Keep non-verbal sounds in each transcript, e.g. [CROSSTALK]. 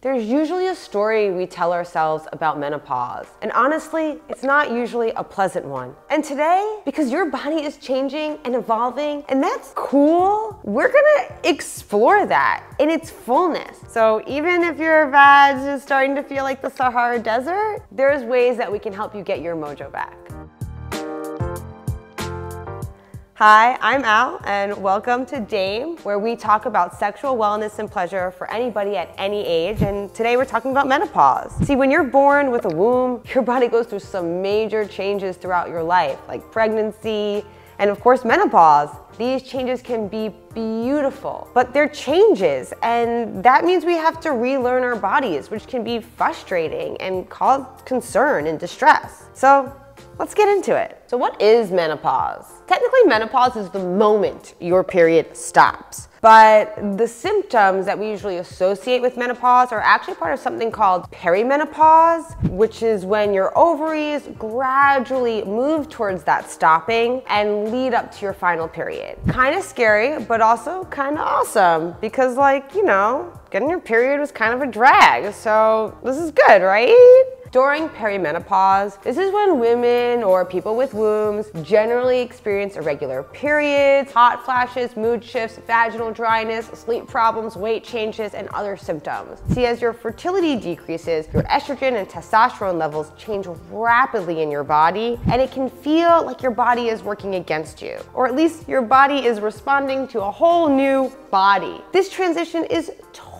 There's usually a story we tell ourselves about menopause, and honestly, it's not usually a pleasant one. And today, because your body is changing and evolving, and that's cool, we're gonna explore that in its fullness. So even if your vag is starting to feel like the Sahara Desert, there's ways that we can help you get your mojo back. Hi, I'm Al, and welcome to Dame, where we talk about sexual wellness and pleasure for anybody at any age. And today we're talking about menopause. See, when you're born with a womb, [LAUGHS] your body goes through some major changes throughout your life, like pregnancy, and of course, menopause. These changes can be beautiful, but they're changes, and that means we have to relearn our bodies, which can be frustrating and cause concern and distress. So Let's get into it. So what is menopause? Technically, menopause is the moment your period stops. But the symptoms that we usually associate with menopause are actually part of something called perimenopause, which is when your ovaries gradually move towards that stopping and lead up to your final period. Kind of scary, but also kind of awesome because like, you know, getting your period was kind of a drag. So this is good, right? During perimenopause, this is when women or people with wombs generally experience irregular periods, hot flashes, mood shifts, vaginal dryness, sleep problems, weight changes, and other symptoms. See, as your fertility decreases, your estrogen and testosterone levels change rapidly in your body, and it can feel like your body is working against you, or at least your body is responding to a whole new body. This transition is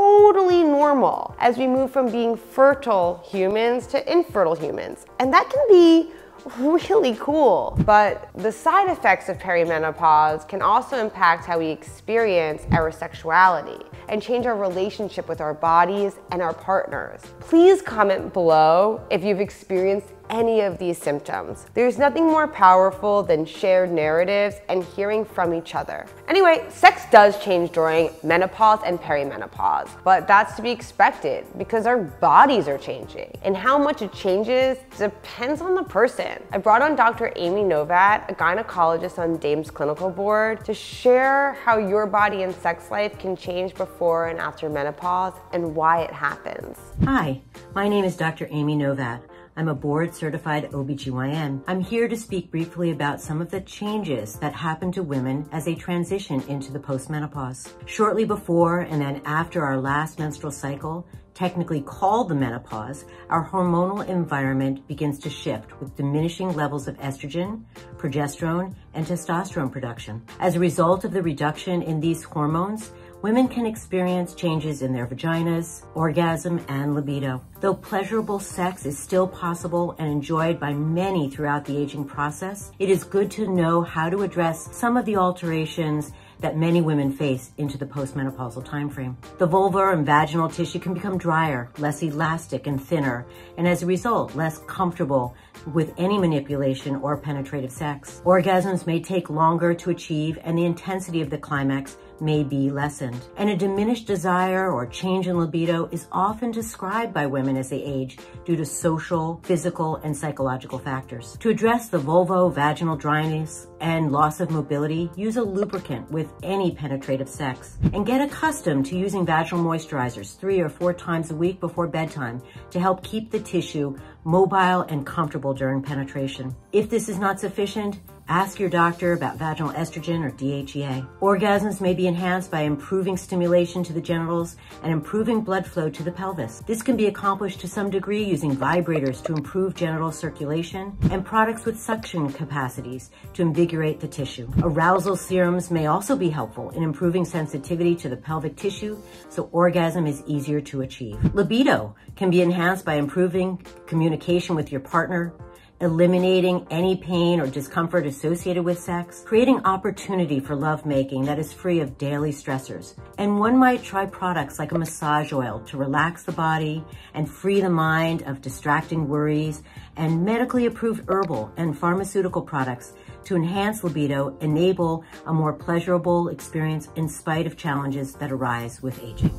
totally normal as we move from being fertile humans to infertile humans. And that can be really cool. But the side effects of perimenopause can also impact how we experience our sexuality and change our relationship with our bodies and our partners. Please comment below if you've experienced any of these symptoms. There's nothing more powerful than shared narratives and hearing from each other. Anyway, sex does change during menopause and perimenopause, but that's to be expected because our bodies are changing. And how much it changes depends on the person. I brought on Dr. Amy Novatt, a gynecologist on Dame's clinical board, to share how your body and sex life can change before and after menopause and why it happens. Hi, my name is Dr. Amy Novatt. I'm a board certified OBGYN. I'm here to speak briefly about some of the changes that happen to women as they transition into the postmenopause. Shortly before and then after our last menstrual cycle, technically called the menopause, our hormonal environment begins to shift with diminishing levels of estrogen, progesterone, and testosterone production. As a result of the reduction in these hormones, women can experience changes in their vaginas, orgasm, and libido. Though pleasurable sex is still possible and enjoyed by many throughout the aging process, it is good to know how to address some of the alterations that many women face into the postmenopausal timeframe. The vulvar and vaginal tissue can become drier, less elastic and thinner, and as a result, less comfortable with any manipulation or penetrative sex. Orgasms may take longer to achieve and the intensity of the climax may be lessened. And a diminished desire or change in libido is often described by women as they age due to social, physical, and psychological factors. To address the vulvo-vaginal dryness and loss of mobility, use a lubricant with any penetrative sex. And get accustomed to using vaginal moisturizers three or four times a week before bedtime to help keep the tissue mobile and comfortable during penetration. If this is not sufficient, Ask your doctor about vaginal estrogen or DHEA. Orgasms may be enhanced by improving stimulation to the genitals and improving blood flow to the pelvis. This can be accomplished to some degree using vibrators to improve genital circulation and products with suction capacities to invigorate the tissue. Arousal serums may also be helpful in improving sensitivity to the pelvic tissue so orgasm is easier to achieve. Libido can be enhanced by improving communication with your partner, eliminating any pain or discomfort associated with sex, creating opportunity for lovemaking that is free of daily stressors. And one might try products like a massage oil to relax the body and free the mind of distracting worries and medically approved herbal and pharmaceutical products to enhance libido, enable a more pleasurable experience in spite of challenges that arise with aging.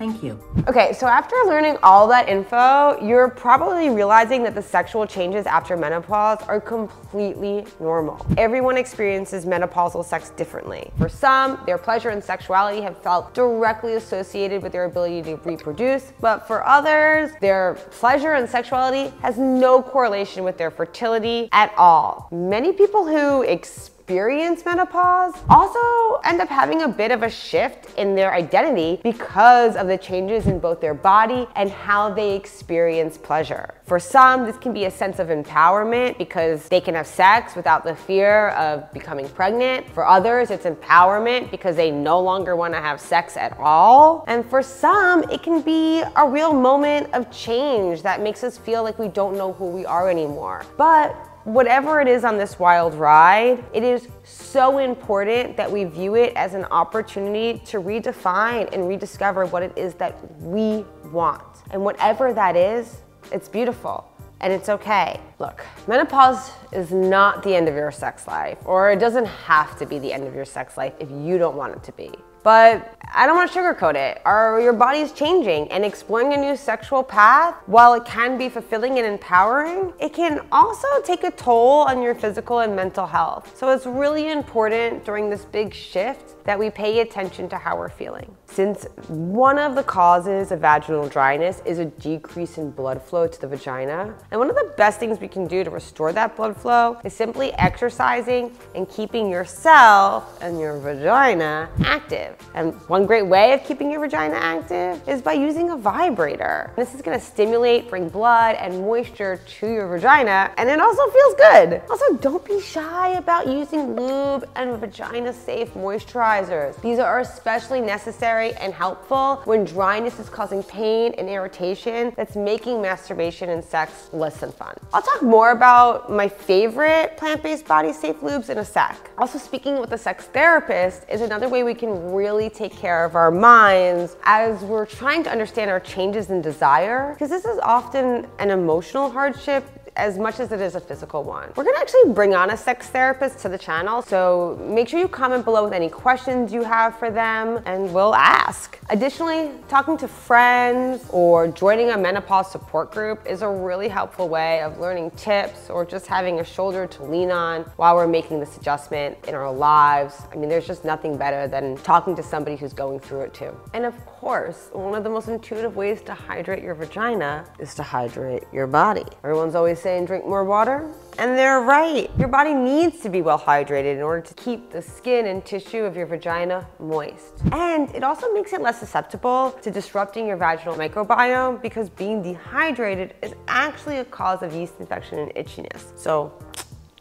Thank you. Okay, so after learning all that info, you're probably realizing that the sexual changes after menopause are completely normal. Everyone experiences menopausal sex differently. For some, their pleasure and sexuality have felt directly associated with their ability to reproduce, but for others, their pleasure and sexuality has no correlation with their fertility at all. Many people who experience experience menopause also end up having a bit of a shift in their identity because of the changes in both their body and how they experience pleasure. For some, this can be a sense of empowerment because they can have sex without the fear of becoming pregnant. For others, it's empowerment because they no longer want to have sex at all. And for some, it can be a real moment of change that makes us feel like we don't know who we are anymore. But whatever it is on this wild ride, it is so important that we view it as an opportunity to redefine and rediscover what it is that we want. And whatever that is, it's beautiful and it's okay. Look, menopause is not the end of your sex life, or it doesn't have to be the end of your sex life if you don't want it to be. But I don't want to sugarcoat it. Are your body's changing and exploring a new sexual path, while it can be fulfilling and empowering, it can also take a toll on your physical and mental health. So it's really important during this big shift that we pay attention to how we're feeling. Since one of the causes of vaginal dryness is a decrease in blood flow to the vagina, and one of the best things we can do to restore that blood flow is simply exercising and keeping yourself and your vagina active active. And one great way of keeping your vagina active is by using a vibrator. This is gonna stimulate, bring blood and moisture to your vagina, and it also feels good. Also, don't be shy about using lube and vagina safe moisturizers. These are especially necessary and helpful when dryness is causing pain and irritation that's making masturbation and sex less than fun. I'll talk more about my favorite plant-based body safe lubes in a sec. Also, speaking with a sex therapist is another way we can really take care of our minds as we're trying to understand our changes in desire, because this is often an emotional hardship as much as it is a physical one. We're gonna actually bring on a sex therapist to the channel, so make sure you comment below with any questions you have for them and we'll ask. Additionally, talking to friends or joining a menopause support group is a really helpful way of learning tips or just having a shoulder to lean on while we're making this adjustment in our lives. I mean, there's just nothing better than talking to somebody who's going through it too. And of course, one of the most intuitive ways to hydrate your vagina is to hydrate your body. Everyone's always saying drink more water, and they're right. Your body needs to be well hydrated in order to keep the skin and tissue of your vagina moist. And it also makes it less susceptible to disrupting your vaginal microbiome because being dehydrated is actually a cause of yeast infection and itchiness. So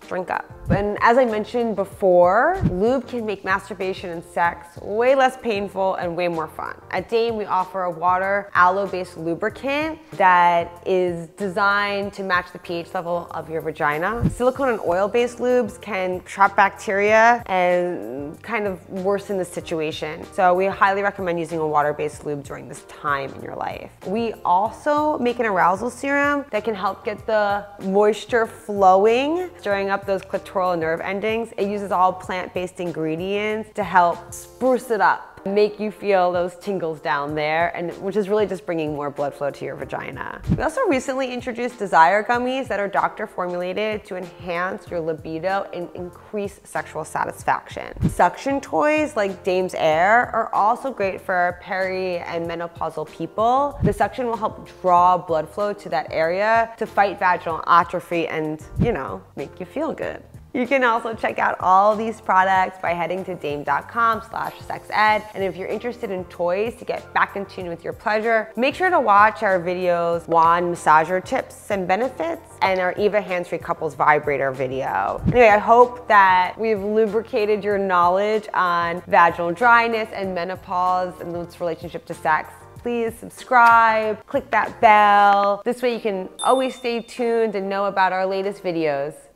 drink up. And as I mentioned before, lube can make masturbation and sex way less painful and way more fun. At Dame, we offer a water aloe-based lubricant that is designed to match the pH level of your vagina. Silicone and oil-based lubes can trap bacteria and kind of worsen the situation. So we highly recommend using a water-based lube during this time in your life. We also make an arousal serum that can help get the moisture flowing, stirring up those clitoral nerve endings. It uses all plant-based ingredients to help spruce it make you feel those tingles down there, and which is really just bringing more blood flow to your vagina. We also recently introduced Desire Gummies that are doctor formulated to enhance your libido and increase sexual satisfaction. Suction toys like Dame's Aer are also great for peri and menopausal people. The suction will help draw blood flow to that area to fight vaginal atrophy and, you know, make you feel good. You can also check out all these products by heading to dame.com slash sexed. And if you're interested in toys to get back in tune with your pleasure, make sure to watch our videos, wand massager tips and benefits, and our Eva hands-free couples vibrator video. Anyway, I hope that we've lubricated your knowledge on vaginal dryness and menopause and its relationship to sex please subscribe, click that bell. This way you can always stay tuned and know about our latest videos.